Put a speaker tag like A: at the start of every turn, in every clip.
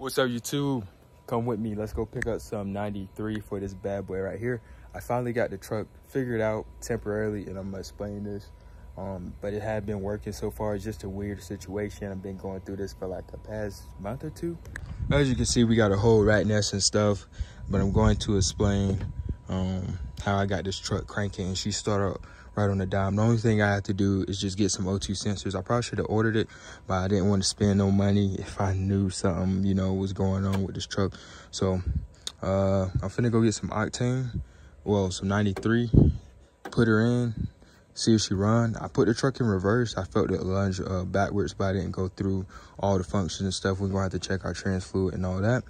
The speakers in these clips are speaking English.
A: What's up, YouTube? Come with me. Let's go pick up some 93 for this bad boy right here. I finally got the truck figured out temporarily, and I'm gonna explain this. Um, but it had been working so far. It's just a weird situation. I've been going through this for like the past month or two. As you can see, we got a whole rat nest and stuff, but I'm going to explain um, how I got this truck cranking and she started right on the dime. The only thing I have to do is just get some O2 sensors. I probably should have ordered it, but I didn't want to spend no money if I knew something, you know, was going on with this truck. So uh, I'm finna go get some octane, well, some 93, put her in, see if she run. I put the truck in reverse. I felt it lunge uh, backwards, but I didn't go through all the functions and stuff. We're gonna have to check our trans fluid and all that.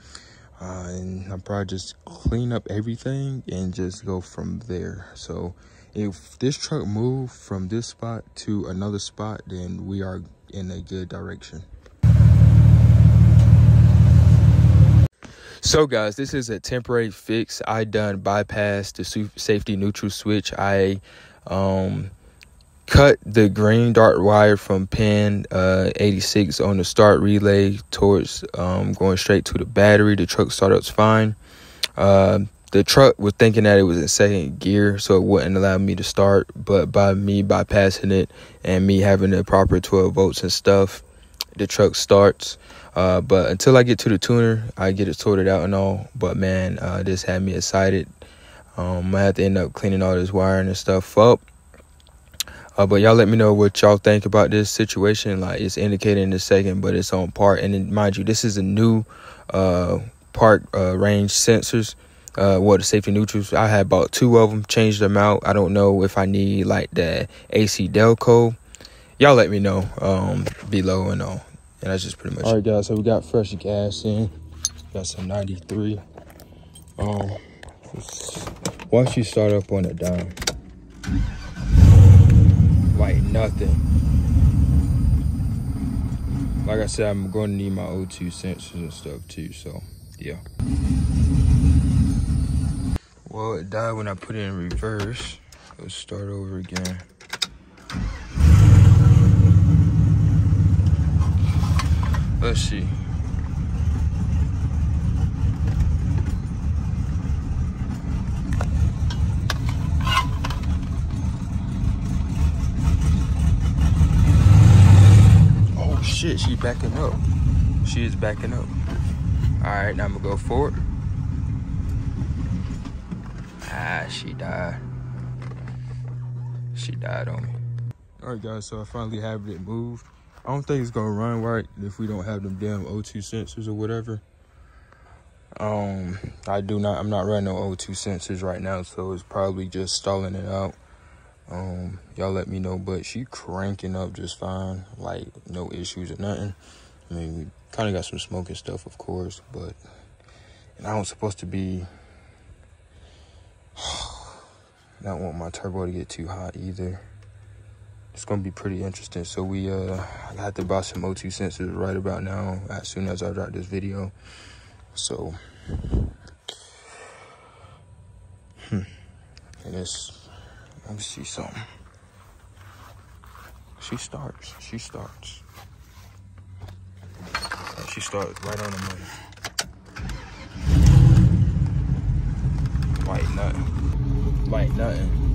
A: Uh, and I'll probably just clean up everything and just go from there. So if this truck move from this spot to another spot, then we are in a good direction. So guys, this is a temporary fix. I done bypass the safety neutral switch. I um, cut the green dart wire from pin uh, 86 on the start relay towards um, going straight to the battery. The truck startups fine. Uh, the truck was thinking that it was in second gear, so it wouldn't allow me to start. But by me bypassing it and me having the proper 12 volts and stuff, the truck starts. Uh, but until I get to the tuner, I get it sorted out and all. But man, uh, this had me excited. Um, I had to end up cleaning all this wiring and stuff up. Uh, but y'all let me know what y'all think about this situation. Like it's indicated in a second, but it's on part. And then, mind you, this is a new uh, park uh, range sensors. Uh, what the safety neutrals. I had about two of them, changed them out. I don't know if I need like the AC Delco. Y'all let me know um, below and all. And that's just pretty much. All right, guys. So we got fresh gas in. Got some 93. Um, once you start up on a dime like nothing. Like I said, I'm going to need my O2 sensors and stuff too, so yeah. Well, it died when I put it in reverse. Let's start over again. Let's see. Oh shit, she's backing up. She is backing up. All right, now I'm gonna go forward. Ah, she died. She died on me. All right, guys, so I finally have it moved. I don't think it's gonna run right if we don't have them damn O2 sensors or whatever. Um, I do not, I'm not running no O2 sensors right now, so it's probably just stalling it out. Um, y'all let me know, but she cranking up just fine, like no issues or nothing. I mean, we kind of got some smoking stuff, of course, but and I don't supposed to be. I don't want my turbo to get too hot either. It's gonna be pretty interesting. So we uh, I got to buy some O2 sensors right about now, as soon as I drop this video. So, hmm, and it's let me see something. She starts. She starts. She starts right on the money. Like nothing. Like nothing.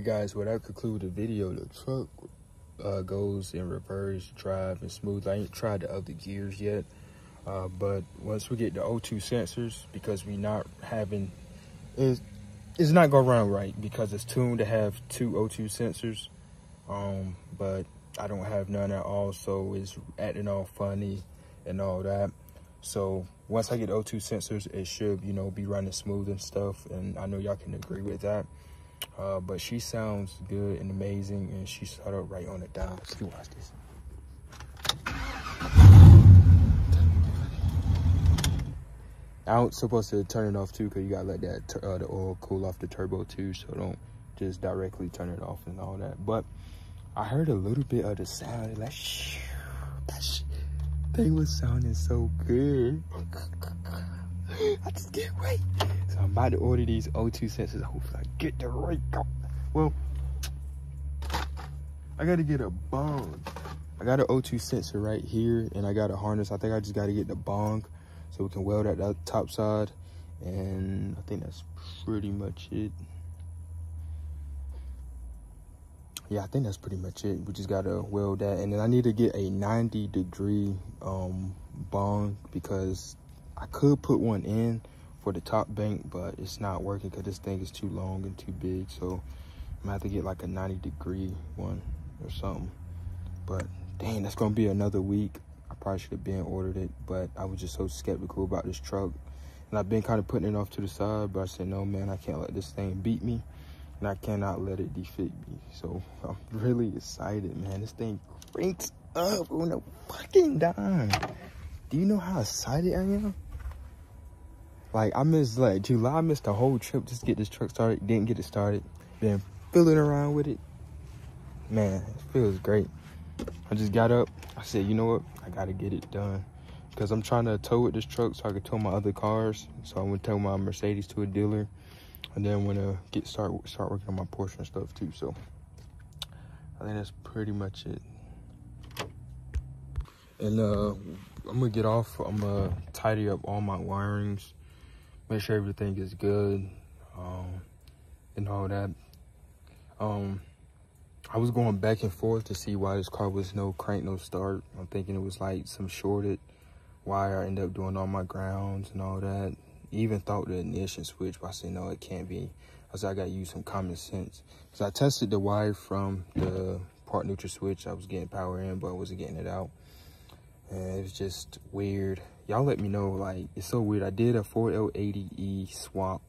A: Guys, what I conclude the video, the truck uh, goes in reverse, drive, and smooth. I ain't tried the other gears yet. Uh, but once we get the O2 sensors, because we not having, it's, it's not gonna run right because it's tuned to have two O2 sensors. Um, but I don't have none at all, so it's acting all funny and all that. So once I get O2 sensors, it should, you know, be running smooth and stuff. And I know y'all can agree with that. Uh, but she sounds good and amazing, and she started right on the dime. Let's watch this. I'm supposed to turn it off too, cause you gotta let that uh, the oil cool off the turbo too, so don't just directly turn it off and all that. But I heard a little bit of the sound, like shh, that sh thing was sounding so good. I just can't wait. I'm about to order these O2 sensors. Hopefully I get the right. One. Well, I gotta get a bong. I got an O2 sensor right here and I got a harness. I think I just gotta get the bong so we can weld at the top side. And I think that's pretty much it. Yeah, I think that's pretty much it. We just gotta weld that. And then I need to get a 90 degree um, bong because I could put one in for the top bank, but it's not working because this thing is too long and too big. So I'm gonna have to get like a 90 degree one or something. But dang, that's gonna be another week. I probably should have been ordered it, but I was just so skeptical about this truck. And I've been kind of putting it off to the side, but I said, no, man, I can't let this thing beat me. And I cannot let it defeat me. So I'm really excited, man. This thing cranks up on a fucking dime. Do you know how excited I am? Like I missed like July, I missed the whole trip just to get this truck started. Didn't get it started. Been fiddling around with it. Man, it feels great. I just got up. I said, you know what? I gotta get it done. Because I'm trying to tow with this truck so I can tow my other cars. So I'm gonna tow my Mercedes to a dealer. And then I'm gonna get start start working on my Porsche and stuff too. So I think that's pretty much it. And uh I'm gonna get off. I'm gonna tidy up all my wirings, make sure everything is good, um, and all that. Um, I was going back and forth to see why this car was no crank, no start. I'm thinking it was like some shorted wire. I ended up doing all my grounds and all that. Even thought the ignition switch, but I said, no, it can't be. I said, I got to use some common sense. So I tested the wire from the part neutral switch. I was getting power in, but I wasn't getting it out. And it was just weird. Y'all let me know, like, it's so weird. I did a 4L80E swap,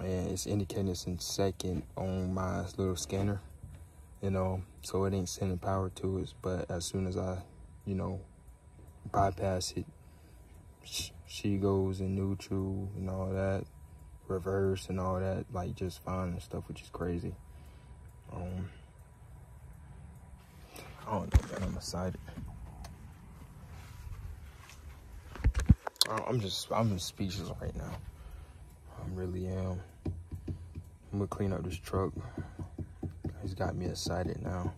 A: and it's indicating it's in second on my little scanner you know, so it ain't sending power to us. But as soon as I, you know, bypass it, she goes in neutral and all that, reverse and all that, like just fine and stuff, which is crazy. Um, I don't know, I'm excited. I'm just, I'm speechless right now. I really am. I'm gonna clean up this truck. He's got me excited now.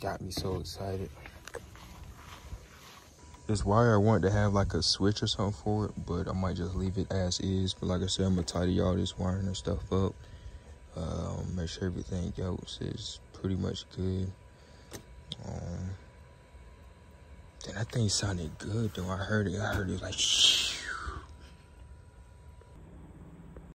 A: Got me so excited. This wire I want to have like a switch or something for it, but I might just leave it as is. But like I said, I'm gonna tidy all this wiring and stuff up. Um, make sure everything else is pretty much good. Um, then that thing sounded good though. I heard it. I heard it like shh.